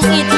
con